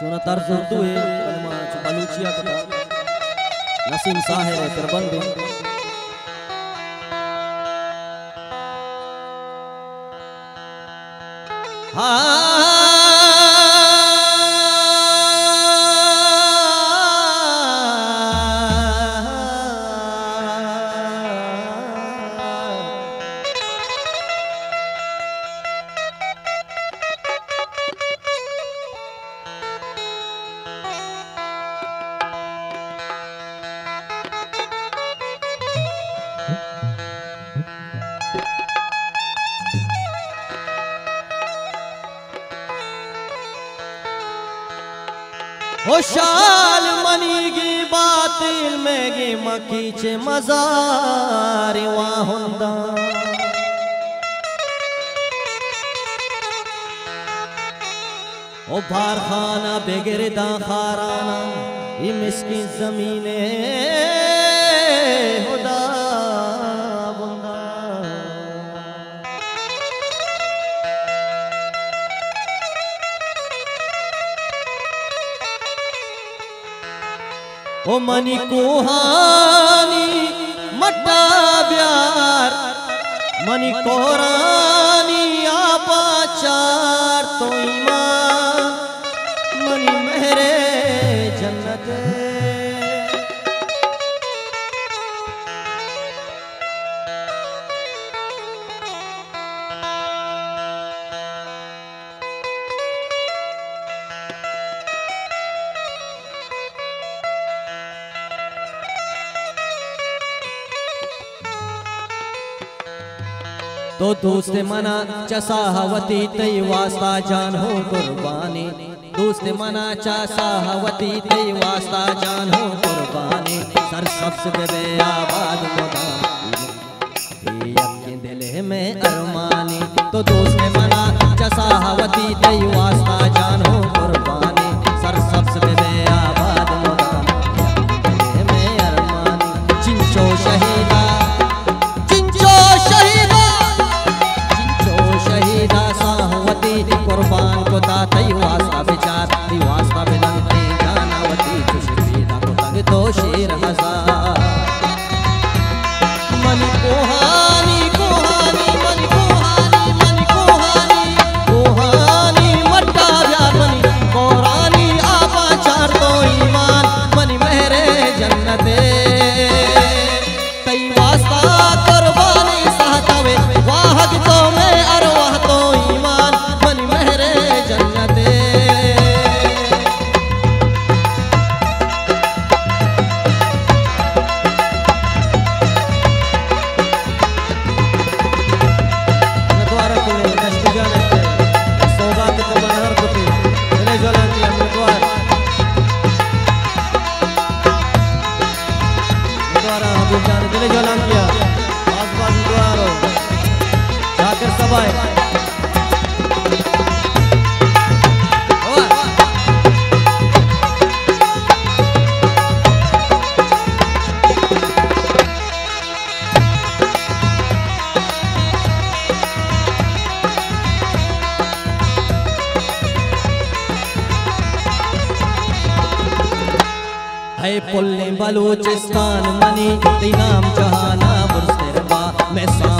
Cuma tar satu ya, kalau cuma lucia kita. Nasim Sahir terbang. Ah. होशाल मनीगी बातिल मकी च मजार वाहुंदा ओ बार खाना बेगिरदा खाराना, ये मिस्की जमीने ओ मनी कुहानी मट्टा ब्यार मनी कोरानी आपा तो इमा तो दोस्त मना चसाहवती तय वास्ता जान हो कुर्बानी। दोस्त मना चसाहवती तय वास्ता जान हो कुर्बानी। सर सबसे देवे आबाद खुदा। दिल में अरमानी। तो दोस्त है पुल्ले बलूचिस्तान मनी नाम जहाना मैं सा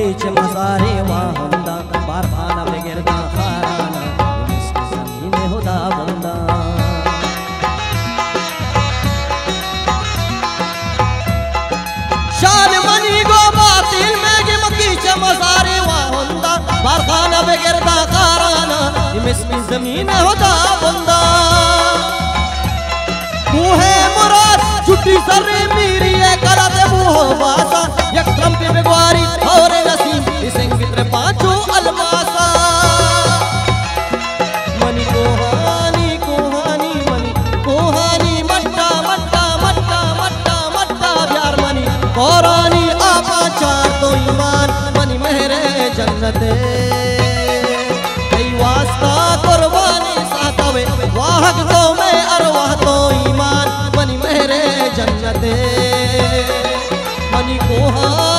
मकीच मसारे वाहंदा बारखाना में गिरदा खाराना बंदा। शाल मनी गो बातिल, मेगे मकीच मसारे वाहंदा बारखाना में गिरदा खाराना इसकी बंदा। मुहे मुराद, छुट्टी सरे होरानी आबा चार तो ईमान, मनी मेरे जन्नते। वास्ता कुर्बानी सातवे, वाहक तो मैं तो ईमान, मनी मेरे जन्नते। मनी कोहा